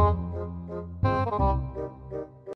Oh.